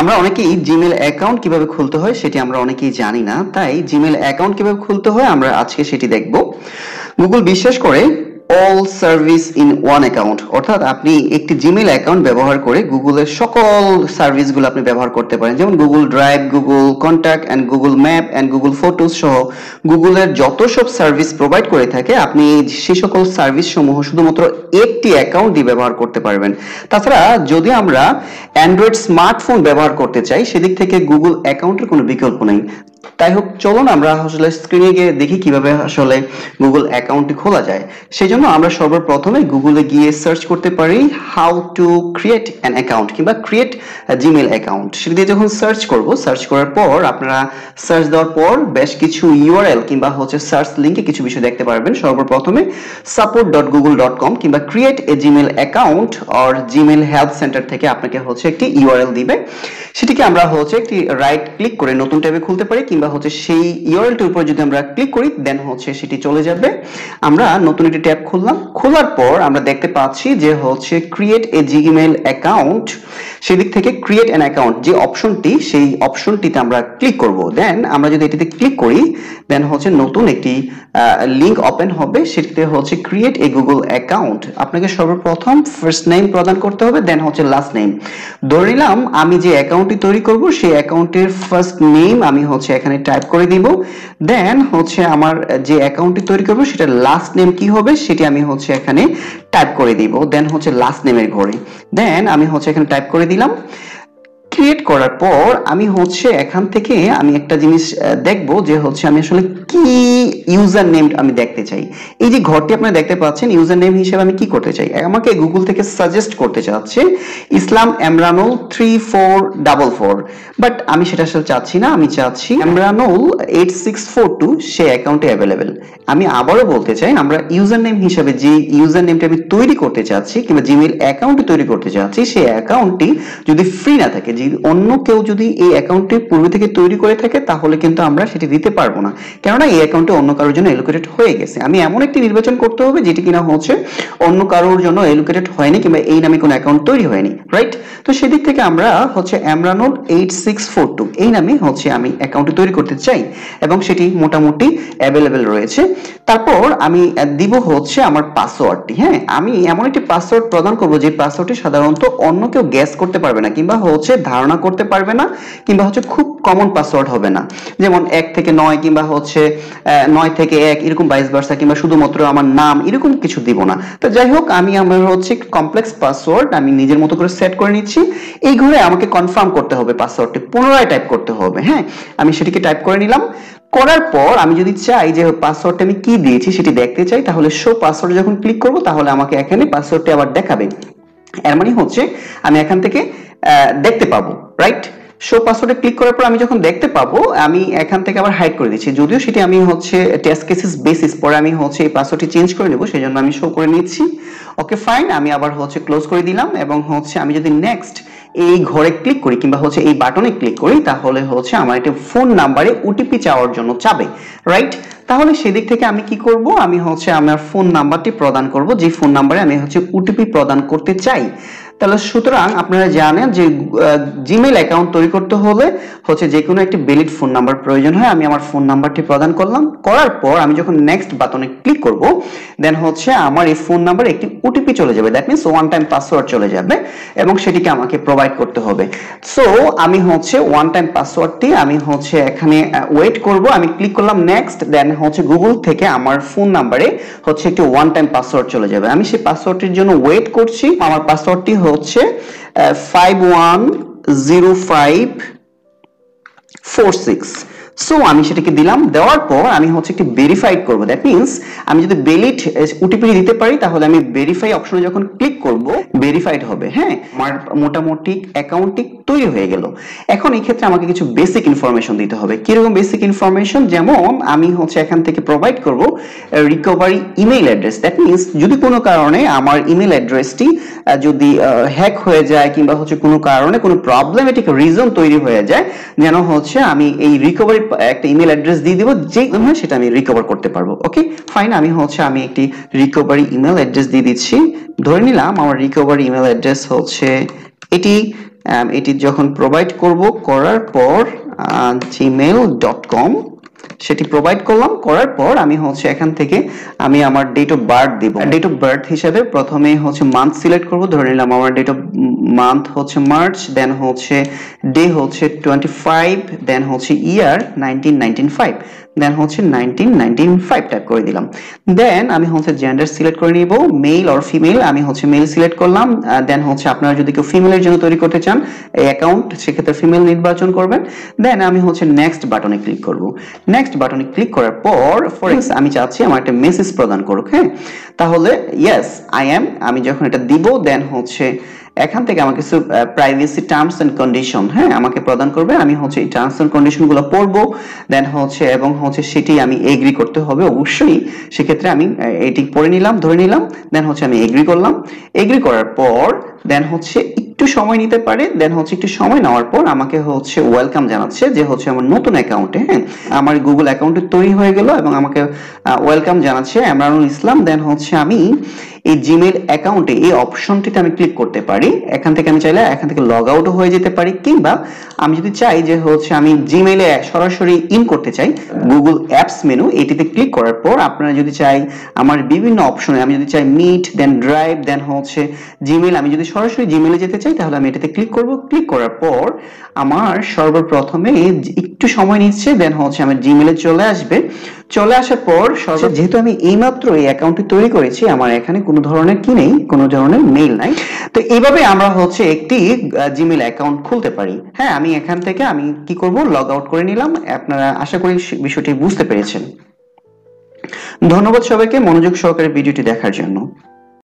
আমরা অনেকেই Gmail account কীভাবে খুলতে হয় সেটি আমরা অনেকেই জানি না, তাই জিমেল অ্যাকাউন্ট কীভাবে খুলতে হয় আমরা আজকে সেটি দেখব। গুগল বিশ্বাস করে all service in one account অর্থাৎ আপনি একটি জিমেল অ্যাকাউন্ট ব্যবহার করে গুগলের সকল সার্ভিসগুলো আপনি ব্যবহার করতে পারেন। যেমন Google drive Google contact and Google map and Google photos সহ গুগলের যত সব সার্ভিস প্রোভাইড করে থাকে, আপনি সেই সকল সার্ভিস সমূহ শুধুমাত্র একটি অ্যাকাউন্ট দিয়ে ব্যবহার করতে পারবেন। তাছাড়া যদি আমরা অ্যান্ড্রয়েড স্মার্টফোন ব্যবহার করতে চাই, সেদিক থেকে গুগল অ্যাকাউন্টের কোনো বিকল্প নেই। তাই হোক, চলুন আমরা আসলে স্ক্রিনে গিয়ে দেখি কীভাবে আসলে গুগল অ্যাকাউন্টটি খোলা যায়। সেই জন্য আমরা সর্বপ্রথমে গুগলে গিয়ে সার্চ করতে পারি how to create an account কিংবা ক্রিয়েট জিমেল অ্যাকাউন্ট সেটা দিয়ে যখন সার্চ করব সার্চ করার পর আপনারা সার্চ দেওয়ার পর বেশ কিছু ইউআরএল কিংবা হচ্ছে সার্চ লিঙ্কে কিছু বিষয় দেখতে পারবেন। সর্বপ্রথমে support dot Google dot com কিংবা create a Gmail account or Gmail help center থেকে আপনাকে হচ্ছে একটি ইউআরএল দিবে। সেটিকে আমরা হচ্ছে একটি রাইট ক্লিক করে নতুন ট্যাবে খুলতে পারি কিংবা হচ্ছে সেই ইউআরএলটির উপর যদি আমরা ক্লিক করি দেন হচ্ছে সেটি চলে যাবে। আমরা নতুন একটি ট্যাব খুললাম। খোলার পর আমরা দেখতে পাচ্ছি যে হচ্ছে ক্রিয়েট এ জিমেল অ্যাকাউন্ট সেদিক থেকে ক্রিয়েট অ্যান অ্যাকাউন্ট যে অপশনটি সেই অপশনটিতে আমরা ক্লিক করব। দেন আমরা যদি এটিতে ক্লিক করি দেন হচ্ছে নতুন একটি লিংক ওপেন হবে। সেটিতে হচ্ছে ক্রিয়েট এ গুগল অ্যাকাউন্ট আপনাকে সর্বপ্রথম ফার্স্ট নেম প্রদান করতে হবে দেন হচ্ছে লাস্ট নেম ধরে নিলাম, আমি যে অ্যাকাউন্টটি তৈরি করব, সেই অ্যাকাউন্টের ফার্স্ট নেম আমি হচ্ছে এখানে টাইপ করে দিব। দেন হচ্ছে আমার যে অ্যাকাউন্টটি তৈরি করব সেটা লাস্ট নেম কি হবে, সেটি আমি হচ্ছে এখানে টাইপ করে দিব। দেন হচ্ছে লাস্ট নেমের ঘরে। দেন আমি হচ্ছে এখানে টাইপ করে দিলাম। ক্রিয়েট করার পর আমি হচ্ছে এখান থেকে আমি একটা জিনিস দেখব যে হচ্ছে আমি আসলে কি ইউজার নেম আমি দেখতে চাই। এই যে ঘরটি আপনারা দেখতে পাচ্ছেন ইউজার নেম হিসেবে আমি কি করতে চাই? আমাকে গুগল থেকে সাজেস্ট করতে চাচ্ছে, Islam Emranul three four double four but আমি সেটা আসলে চাচ্ছি না, আমি চাচ্ছি Emranul eight six four two সে অ্যাকাউন্টে অ্যাভেলেবেল আমি আবারও বলতে চাই, আমরা ইউজার নেম হিসেবে যে ইউজার নেমটা আমি তৈরি করতে চাচ্ছি, কিংবা জিমেল অ্যাকাউন্টটি তৈরি করতে চাচ্ছি, সেই অ্যাকাউন্টটি যদি ফ্রি না থাকে, যে অন্য কেউ যদি এই অ্যাকাউন্টটি পূর্বে থেকে তৈরি করে থাকে, তাহলে কিন্তু আমরা সেটি দিতে পারব না। কেননা এই অ্যাকাউন্টে অন্য কারোর জন্য এলোকেটেড হয়ে গেছে। আমি এমন একটি নির্বাচন করতে হবে যেটি কিনা হচ্ছে অন্য কারোর জন্য এলোকেটেড হয়নি কিংবা এই নামে কোনো অ্যাকাউন্ট তৈরি হয়নি রাইট তো সেদিক থেকে আমরা হচ্ছে Emranul eight six four two এই নামে হচ্ছে আমি অ্যাকাউন্টটি তৈরি করতে চাই এবং সেটি মোটামুটি অ্যাভেলেবেল রয়েছে। তারপর আমি দিব হচ্ছে আমার পাসওয়ার্ডটি হ্যাঁ? আমি এমন একটি পাসওয়ার্ড প্রদান করব যে পাসওয়ার্ডটি সাধারণত অন্য কেউ গ্যাস করতে পারবে না কিংবা হচ্ছে ধারণা করতে পারবে না, কিংবা হচ্ছে খুব কমন পাসওয়ার্ড হবে না। যেমন এক থেকে নয় কিংবা হচ্ছে নয় থেকে এক, এরকম বাইশ বার্সা কিংবা শুধুমাত্র আমার নাম, এরকম কিছু দিব না। তো যাই হোক, আমি আমার হচ্ছে কমপ্লেক্স পাসওয়ার্ড আমি নিজের মতো করে সেট করে নিচ্ছি। এই ঘরে আমাকে কনফার্ম করতে হবে পাসওয়ার্ডটি পুনরায় টাইপ করতে হবে হ্যাঁ? আমি সেটিকে টাইপ করে নিলাম। করার পর আমি যদি চাই যে পাসওয়ার্ডটা আমি কি দিয়েছি সেটি দেখতে চাই, তাহলে শো পাসওয়ার্ড যখন ক্লিক করব, তাহলে আমাকে এখানে পাসওয়ার্ডটি আবার দেখাবে। এর মানে হচ্ছে আমি এখান থেকে দেখতে পাবো রাইট শো পাসওয়ার্ডে ক্লিক করার পর আমি যখন দেখতে পাবো, আমি এখান থেকে আবার হাইড করে দিচ্ছি। যদিও সেটি আমি হচ্ছে টেস্ট কেসেস বেসিস পরে আমি হচ্ছে এই পাসওয়ার্ডটি চেঞ্জ করে নেব সেই জন্য আমি শো করে নিচ্ছি। ওকে ফাইন আমি আবার হচ্ছে ক্লোজ করে দিলাম এবং হচ্ছে আমি যদি নেক্সট এই ঘরে ক্লিক করি কিংবা হচ্ছে এই বাটনে ক্লিক করি, তাহলে হচ্ছে আমার একটা ফোন নাম্বারে ওটিপি চাওয়ার জন্য চাবে রাইট তাহলে সেদিক থেকে আমি কি করব? আমি হচ্ছে আমার ফোন নাম্বারটি প্রদান করব যে ফোন নাম্বারে আমি হচ্ছে ওটিপি প্রদান করতে চাই। তাহলে সুতরাং আপনারা জানেন যে জিমেল অ্যাকাউন্ট তৈরি করতে হলে হচ্ছে যে কোনো একটি ভ্যালিড ফোন নাম্বার প্রয়োজন হয়। আমি আমার ফোন নাম্বারটি প্রদান করলাম। করার পর আমি যখন নেক্সট বাটনে ক্লিক করব দেন হচ্ছে আমার এই ফোন নাম্বারে একটি ওটিপি চলে যাবে। That means one time password চলে যাবে এবং সেটিকে আমাকে প্রোভাইড করতে হবে। সো আমি হচ্ছে ওয়ান টাইম পাসওয়ার্ডটি আমি হচ্ছে এখানে ওয়েট করব। আমি ক্লিক করলাম নেক্সট দেন হচ্ছে গুগল থেকে আমার ফোন নাম্বারে হচ্ছে একটি ওয়ান টাইম পাসওয়ার্ড চলে যাবে। আমি সেই পাসওয়ার্ডটির জন্য ওয়েট করছি। আমার পাসওয়ার্ডটি হচ্ছে five one zero five four six so আমি সেটাকে দিলাম, দেওয়ার পর আমি হচ্ছে একটি ভেরিফাইড করব। দ্যাট মিন্স আমি যদি বেলিট ওটিপি দিতে পারি, তাহলে আমি ভেরিফাই অপশনে যখন ক্লিক করব ভেরিফাইড হবে হ্যাঁ? আমার মোটামুটি অ্যাকাউন্টটি তৈরি হয়ে গেল। এখন এই ক্ষেত্রে আমাকে কিছু বেসিক ইনফরমেশন দিতে হবে। কীরকম বেসিক ইনফরমেশন যেমন, আমি হচ্ছে এখান থেকে প্রোভাইড করব recovery email address that means যদি কোনো কারণে আমার ইমেল অ্যাড্রেসটি যদি হ্যাক হয়ে যায়, কিংবা হচ্ছে কোনো কারণে কোনো প্রবলেমেটিক রিজন তৈরি হয়ে যায়, যেন হচ্ছে আমি এই রিকভারি একটা ইমেল অ্যাড্রেস দিয়ে দিব, যে ইমেল সেটা আমি রিকভার করতে পারব ওকে ফাইন আমি হচ্ছে, আমি একটি রিকভারি ইমেল অ্যাড্রেস দিয়ে দিচ্ছি। ধরে নিলাম, আমার রিকভারি ইমেল অ্যাড্রেস হচ্ছে এটি এটি যখন প্রোভাইড করব, করার পর জিমেল ডট কম সেটি প্রোভাইড করলাম, করার পর আমি হচ্ছে এখান থেকে আমি আমার ডেট অফ বার্থ দিব। ডেট অফ বার্থ হিসেবে প্রথমে হচ্ছে মান্থ সিলেক্ট করব, ধরে নিলাম আমার ডেট অফ মান্থ হচ্ছে মার্চ দেন হচ্ছে ডে হচ্ছে টোয়েন্টি ফাইভ দেন হচ্ছে year nineteen nineteen five then হচ্ছে নাইনটিন নাইনটিন ফাইভ টাইপ করে দিলাম। দেন আমি হচ্ছে জেন্ডার সিলেক্ট করে নিব মেল অর ফিমেল আমি হচ্ছে মেল সিলেক্ট করলাম। দেন হচ্ছে আপনারা যদি কেউ ফিমেলের জন্য তৈরি করতে চান, এই অ্যাকাউন্ট সেক্ষেত্রে ফিমেল নির্বাচন করবেন। দেন আমি হচ্ছে নেক্সট বাটনে ক্লিক করব। নেক্সট বাটনে ক্লিক করার পর ফর আমি চাচ্ছি আমার একটা মেসেজ প্রদান করুক হ্যাঁ? তাহলে ইয়েস আই এম আমি যখন এটা দিব দেন হচ্ছে এখান থেকে আমাকে কিছু প্রাইভেসি টার্মস এন্ড কন্ডিশন হ্যাঁ আমাকে প্রদান করবে। আমি হচ্ছে এই টার্মস এন্ড কন্ডিশনগুলো পড়ব দেন হচ্ছে, এবং হচ্ছে সেটি আমি এগ্রি করতে হবে অবশ্যই। সেক্ষেত্রে আমি এটি পড়ে নিলাম, ধরে নিলাম দেন হচ্ছে আমি এগ্রি করলাম। এগ্রি করার পর দেন হচ্ছে একটু সময় নিতে পারে দেন হচ্ছে একটু সময় নেওয়ার পর আমাকে হচ্ছে ওয়েলকাম জানাচ্ছে যে হচ্ছে আমার নতুন অ্যাকাউন্টে হ্যাঁ আমার গুগল অ্যাকাউন্টে তৈরি হয়ে গেল এবং আমাকে ওয়েলকাম জানাচ্ছে এমরানুল ইসলাম দেন হচ্ছে আমি এই জিমেল অ্যাকাউন্টে এই অপশনটিতে আমি ক্লিক করতে পারি। এখান থেকে আমি চাইলে এখান থেকে লগ আউটও হয়ে যেতে পারি কিংবা আমি যদি চাই যে হচ্ছে আমি জিমেইলে সরাসরি ইন করতে চাই গুগল অ্যাপস মেনু এটিতে ক্লিক করার পর আপনারা যদি চাই আমার বিভিন্ন অপশনে আমি যদি চাই মিট দেন ড্রাইভ দেন হচ্ছে জিমেল আমি যদি সরাসরি জিমেলে যেতে চাই, তাহলে আমি এটাতে ক্লিক করব। ক্লিক করার পর আমার সর্বপ্রথমে একটু সময় নিচ্ছে দেন হচ্ছে আমার জিমেলে চলে আসবে। চলে আসার পর যেহেতু আমি এইমাত্র এই অ্যাকাউন্টটি তৈরি করেছি আমার এখানে কোনো ধরনের কি নেই কোনো ধরনের মেইল নাই। তো এইভাবে আমরা হচ্ছে একটি জিমেল অ্যাকাউন্ট খুলতে পারি। হ্যাঁ আমি এখান থেকে আমি কি করব? লগ আউট করে নিলাম। আপনারা আশা করি বিষয়টি বুঝতে পেরেছেন। ধন্যবাদ সবাইকে মনোযোগ সহকারে ভিডিওটি দেখার জন্য।